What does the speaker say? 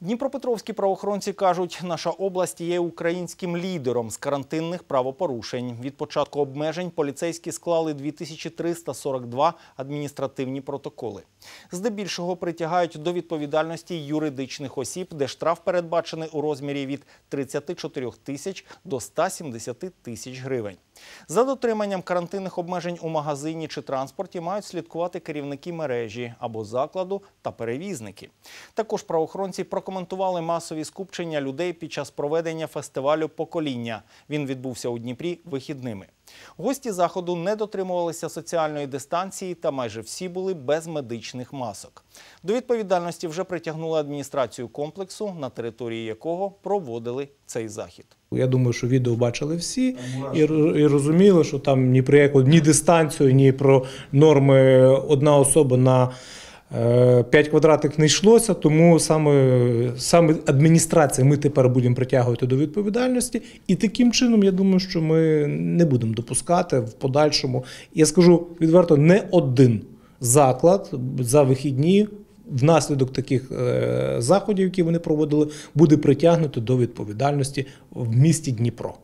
Дніпропетровські правоохоронці кажуть, наша область є українським лідером з карантинних правопорушень. Від початку обмежень поліцейські склали 2342 адміністративні протоколи. Здебільшого притягають до відповідальності юридичних осіб, де штраф передбачений у розмірі від 34 тисяч до 170 тисяч гривень. За дотриманням карантинних обмежень у магазині чи транспорті мають слідкувати керівники мережі або закладу та перевізники. Також правоохоронці прокоментували масові скупчення людей під час проведення фестивалю покоління. Він відбувся у Дніпрі вихідними. Гості заходу не дотримувалися соціальної дистанції та майже всі були без медичних масок. До відповідальності вже притягнули адміністрацію комплексу, на території якого проводили цей захід. Я думаю, що відео бачили всі і, і розуміли, що там ні про яку ні дистанцію, ні про норми одна особа на 5 квадратних не йшлося. Тому саме, саме адміністрація ми тепер будемо притягувати до відповідальності. І таким чином, я думаю, що ми не будемо допускати в подальшому. Я скажу відверто, не один заклад за вихідні. Внаслідок таких е, заходів, які вони проводили, буде притягнуто до відповідальності в місті Дніпро.